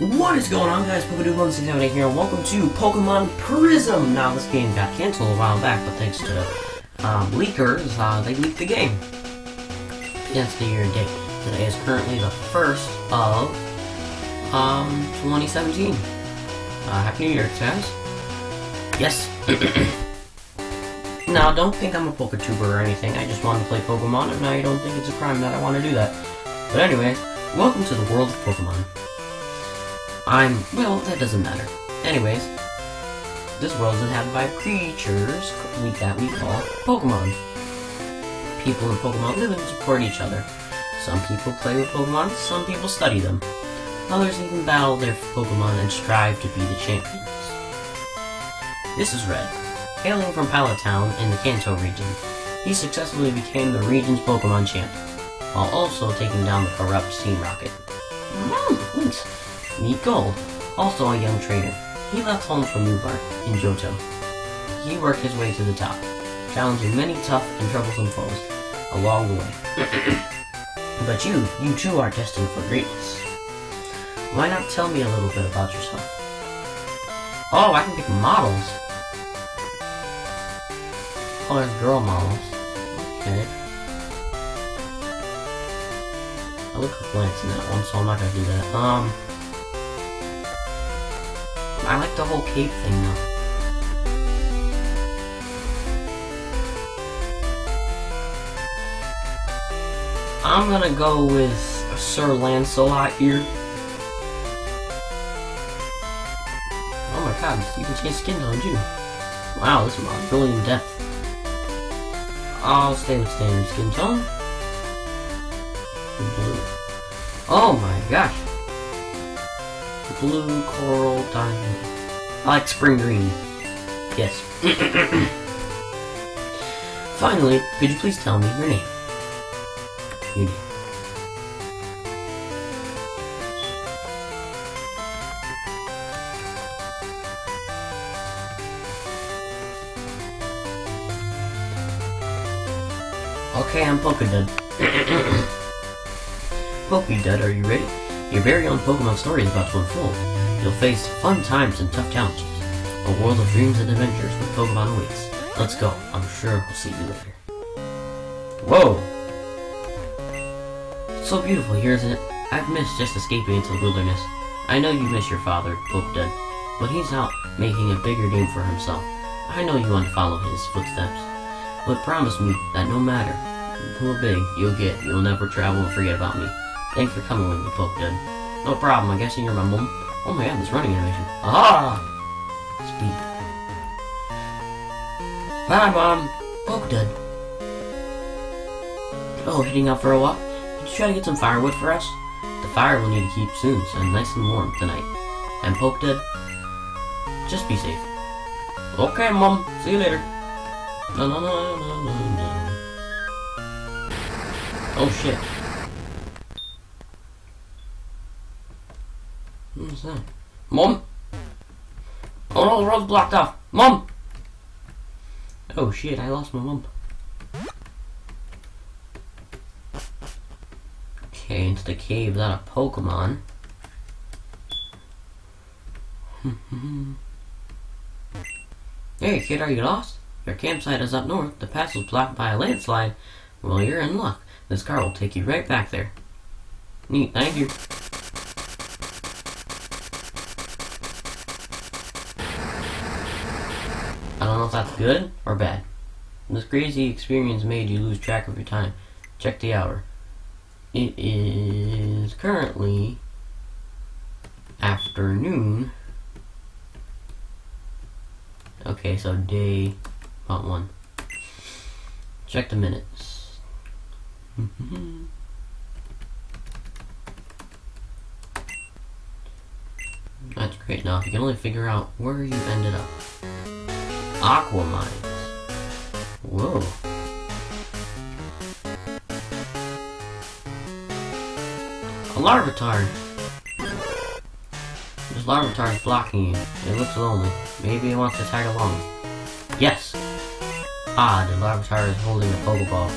What is going on guys, Pokedude1678 here, and welcome to Pokemon Prism! Now this game got cancelled a while back, but thanks to um, leakers, uh, they leaked the game. Against the year date. Today is currently the 1st of um, 2017. Uh, Happy New Year, guys. Yes! now, don't think I'm a Poketuber or anything, I just want to play Pokemon, and I don't think it's a crime that I want to do that. But anyways, welcome to the world of Pokemon. I'm, well, that doesn't matter. Anyways, this world is inhabited by creatures that we call Pokemon. People in Pokemon live and support each other. Some people play with Pokemon, some people study them. Others even battle their Pokemon and strive to be the champions. This is Red. Hailing from Pallet Town in the Kanto region, he successfully became the region's Pokemon champ, while also taking down the corrupt Team Rocket. Mm, thanks. Meet Gold, also a young trainer. He left home for New Bark in Johto. He worked his way to the top, challenging many tough and troublesome foes along the way. but you, you too are destined for greatness. Why not tell me a little bit about yourself? Oh, I can pick models. Oh, there's girl models. Okay. I look at Lance in that one, so I'm not gonna do that. Um... I like the whole cape thing though. I'm gonna go with Sir Lancelot here. Oh my god, you can change skin tone too. Wow, this mod's really in depth. I'll stay with standard skin tone. Oh my gosh. Blue coral diamond. I like spring green. Yes. Finally, could you please tell me your name? Okay, I'm Pokedud. Pokedud, are you ready? Your very own Pokemon story is about to unfold. You'll face fun times and tough challenges. A world of dreams and adventures with Pokemon awaits. Let's go. I'm sure we'll see you later. Whoa! So beautiful here, isn't it? I've missed just escaping into the wilderness. I know you miss your father, Pokedud, but he's out making a bigger name for himself. I know you want to follow his footsteps. But promise me that no matter how big you'll get, you'll never travel and forget about me. Thanks for coming with me, Pokedud. No problem, I'm guessing you're my mom. Oh my god, this running animation. Ah! Speed. Bye, Mom. Pokedud. Oh, heading out for a walk? Did you try to get some firewood for us? The fire will need to keep soon, so I'm nice and warm tonight. And Pokedud, just be safe. Okay, Mom. See you later. No, no, no, no, no, no. Oh, shit. That? Mom? Oh no, the road's blocked off. Mom! Oh shit, I lost my mom. Okay, into the cave without a Pokemon. hey kid, are you lost? Your campsite is up north. The pass was blocked by a landslide. Well, you're in luck. This car will take you right back there. Neat, thank you. I don't know if that's good or bad. This crazy experience made you lose track of your time. Check the hour. It is currently afternoon. Okay, so day one. Check the minutes. Mm-hmm. That's great. Now, if you can only figure out where you ended up. Aqua Mines. Whoa. A Larvitar. This Larvitar is blocking you. It looks lonely. Maybe it wants to tag along. Yes! Ah, the Larvitar is holding a Pokeball.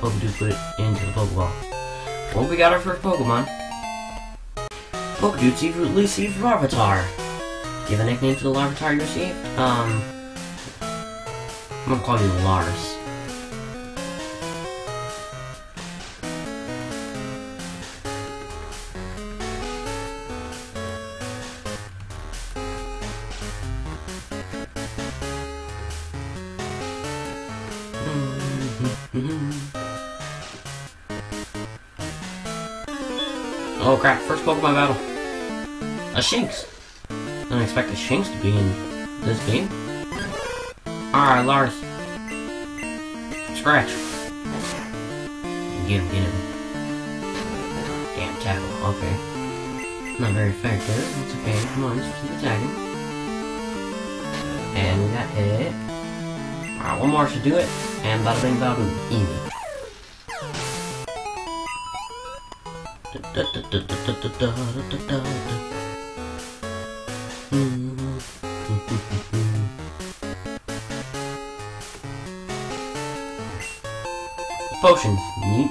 Pokeball put it into the Pokeball. Well, we got our first Pokemon. You've received Larvitar. Give a nickname to the Larvitar you received? Um, I'm gonna call you Lars. Oh crap, first Pokemon battle. A Shinx. I didn't expect a Shinx to be in this game. Alright, Lars. Scratch. Get him, get him. Damn tackle, okay. Not very effective, it's okay, come on, just keep attacking. And we got hit. Alright, one more should do it. And bada bing bada boom, easy. Potion. Neat.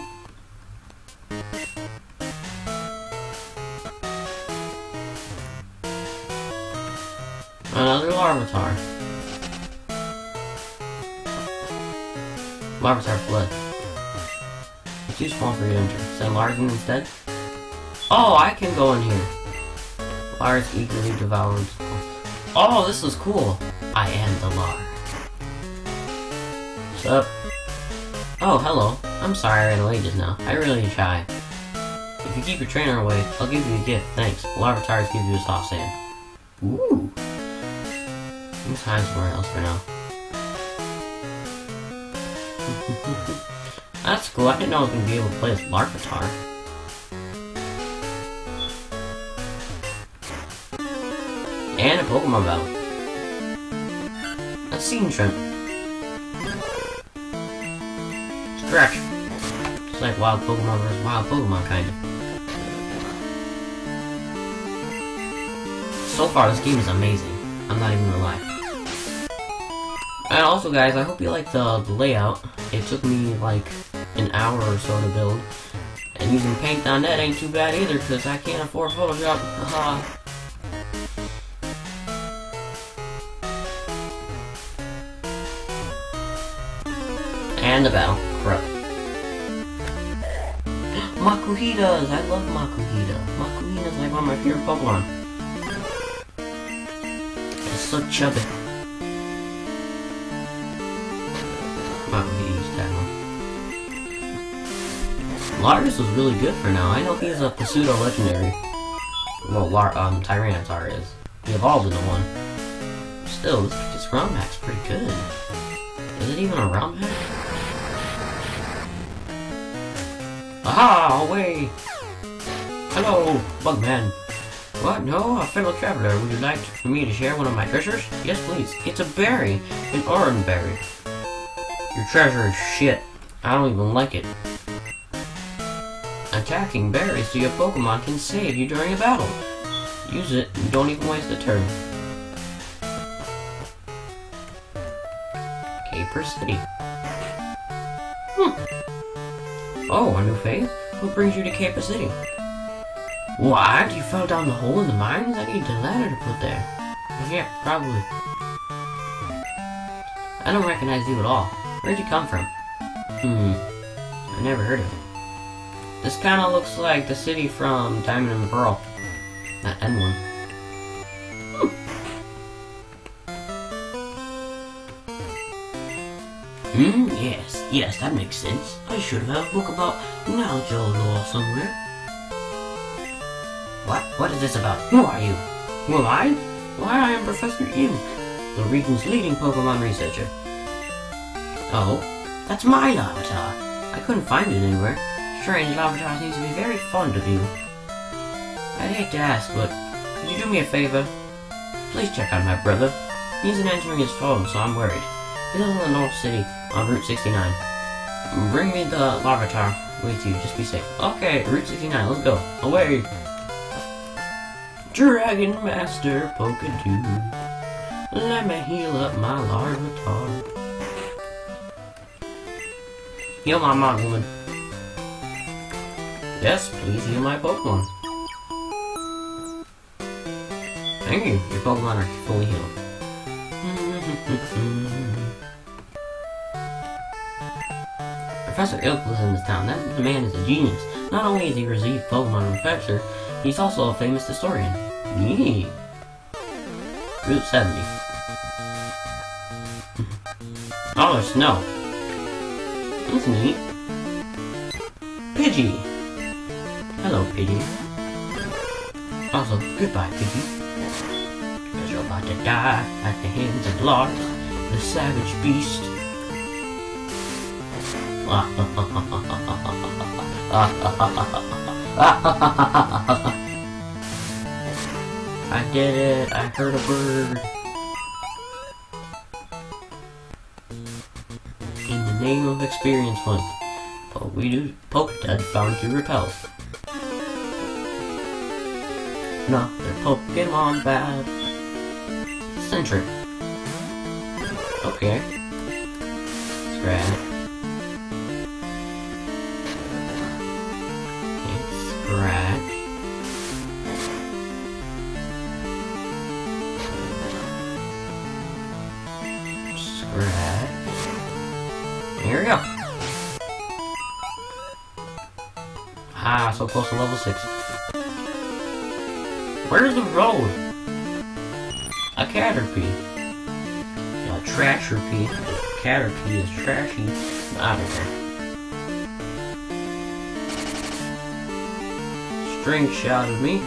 Another Larvitar. Larvitar fled. It's too small for you to enter. Send Largan instead? Oh, I can go in here. Lars eagerly devoured. Oh, this is cool. I am the Lar. What's up? Oh, hello. I'm sorry I ran away just now. I really tried. If you keep your trainer away, I'll give you a gift. Thanks. Larvitars give you a soft sand. Ooh. Let's hide somewhere else for now. That's cool. I didn't know I was going to be able to play as Larvitar. And a Pokemon battle. A Scene Shrimp. Scratch. It's like wild Pokemon versus wild Pokemon, kind of. So far, this game is amazing. I'm not even gonna lie. And also, guys, I hope you like the, uh, the layout. It took me like an hour or so to build. And using Paint.net ain't too bad either, because I can't afford Photoshop. Haha. and the battle. Makuhitas! I love Makuhita. Makuhita's like one of my favorite Pokemon. It's so chubby. Makuhita's down. Lars was really good for now. I know he's a pseudo-legendary. Well, Lar um, Tyranitar is. He evolved into one. Still, this, this hack's pretty good. Is it even a ROM hack? Aha! Away! Hello, Bugman. What? No? A fellow traveler. Would you like for me to share one of my treasures? Yes, please. It's a berry. An orange berry. Your treasure is shit. I don't even like it. Attacking berries to your Pokemon can save you during a battle. Use it and don't even waste a turn. Caper City. Oh, a new phase? What brings you to Caper City? What? You fell down the hole in the mines? I need a ladder to put there. Yeah, probably. I don't recognize you at all. Where'd you come from? Hmm. I never heard of it. This kinda looks like the city from Diamond and the Pearl. That N one. Hmm, yes, yes, that makes sense. I should have a book about Naljo law somewhere. What? What is this about? Who are you? Who am I? Why, I am Professor Ilk, the region's leading Pokemon researcher. Oh, that's my Larvitar. I couldn't find it anywhere. Strange, Larvitar seems to be very fond of you. I'd hate to ask, but could you do me a favor? Please check on my brother. He isn't answering his phone, so I'm worried. He lives in the North City, on Route 69. Bring me the Larvitar with you, just be safe. Okay, Route 69, let's go. Away! Dragon Master Pokedew. Let me heal up my Larvitar. Heal my mod woman. Yes, please heal my Pokemon. Thank you. Your Pokemon are fully healed. Professor Ilk lives in this town. That man is a genius. Not only is he a received Pokemon Professor, he's also a famous historian. Yee. Route 70. oh, there's snow. That's neat. Pidgey. Hello, Pidgey. Also, goodbye, Pidgey. Cause you're about to die at the hands of Lord, the savage beast. I did it, I heard a bird. In the name of experience hunt, but we do poke dead found to repel. No, they're Pokemon bad. Sentret. Okay. Scratch. Scratch. Scratch. Here we go. Ah, so close to level 6. Where's the road? A Caterpie. A Trasherpie. Caterpie is trashy. I don't care. String shot of me.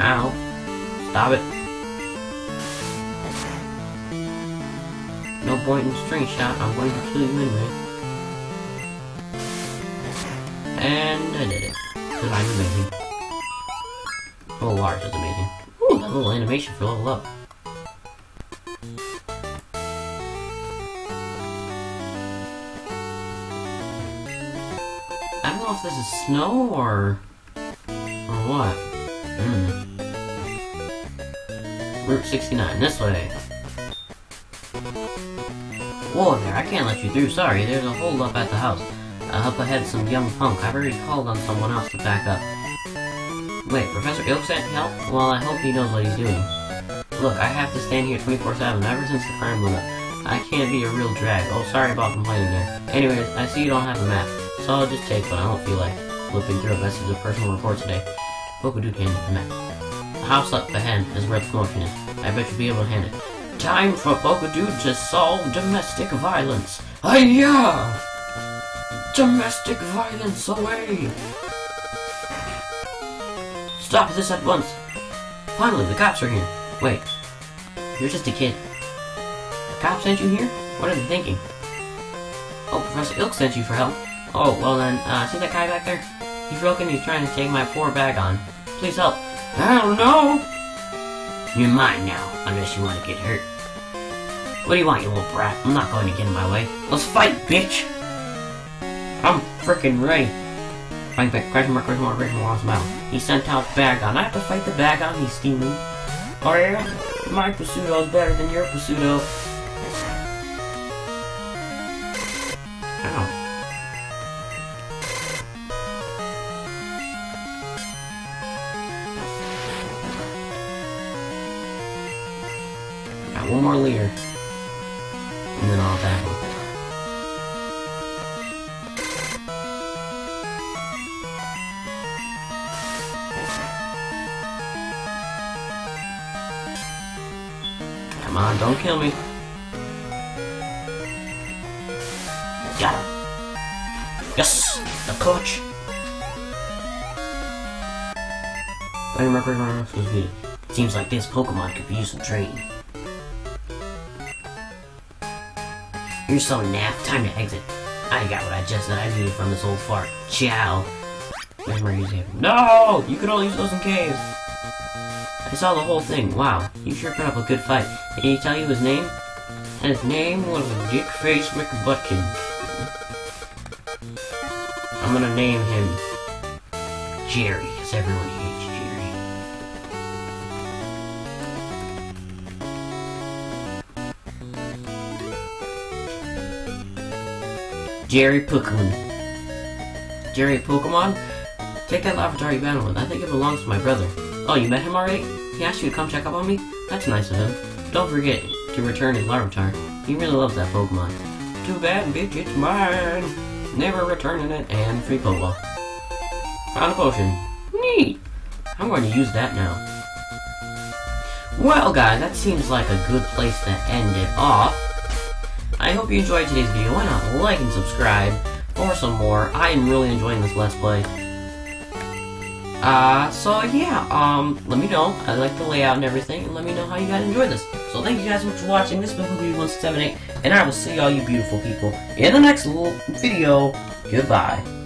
Ow. Stop it. No point in string shot, I'm going to kill you anyway. And I did it. Because I'm amazing. Oh, Lars is amazing. Ooh, that little animation for level up. Know if this is snow or... or what. Hmm. Route 69, this way. Whoa there, I can't let you through, sorry, there's a hold up at the house. Uh, up ahead some young punk, I've already called on someone else to back up. Wait, Professor Ilk sent help? Well, I hope he knows what he's doing. Look, I have to stand here 24-7 ever since the crime went up. I can't be a real drag. Oh, sorry about complaining there. Anyways, I see you don't have a map, so I'll just take what I don't feel like flipping through a message of personal report today. Pokedude handed the map. The house up ahead is where the commotion is. I bet you'll be able to hand it. Time for Pokedude to solve domestic violence. Hiya! Domestic violence away! Stop this at once! Finally, the cops are here. Wait, you're just a kid. The cops sent you here? What are they thinking? Oh, Professor Ilk sent you for help. Oh, well then, uh, see that guy back there? He's broken, he's trying to take my poor Bagon. Please help. I don't know! You're mine now, unless you want to get hurt. What do you want, you little brat? I'm not going to get in my way. Let's fight, bitch! I'm freaking ready. Bang bang, question mark, question mark, question mark, smile. He sent out Bagon. I have to fight the Bagon he's stealing. Oh yeah? My Pseudo's better than your Pseudo. Come on, don't kill me. Got him. Yes! The coach! Landmark Remark was defeated. Seems like this Pokemon could use some training. You're so naff. Time to exit. I got what I just said I needed from this old fart. Ciao. Museum? No! You can only use those in caves. I saw the whole thing. Wow, you sure put up a good fight. Did he tell you his name? His name was Dick Face McButkin. I'm gonna name him Jerry, because everyone hates Jerry. Jerry Pokemon. Jerry Pokemon? Take that laboratory you battle. I think it belongs to my brother. Oh, you met him already? He asked you to come check up on me? That's nice of him. Don't forget to return his Larvitar. He really loves that Pokemon. Too bad, bitch, it's mine. Never returning it, and free Pokeball. Found a potion. Neat. I'm going to use that now. Well, guys, that seems like a good place to end it off. I hope you enjoyed today's video. Why not like and subscribe for some more? I am really enjoying this Let's Play. Uh, so yeah, um, let me know. I like the layout and everything, and let me know how you guys enjoyed this. So thank you guys so much for watching. This has been 1678 and I will see all you beautiful people in the next little video. Goodbye.